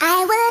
I will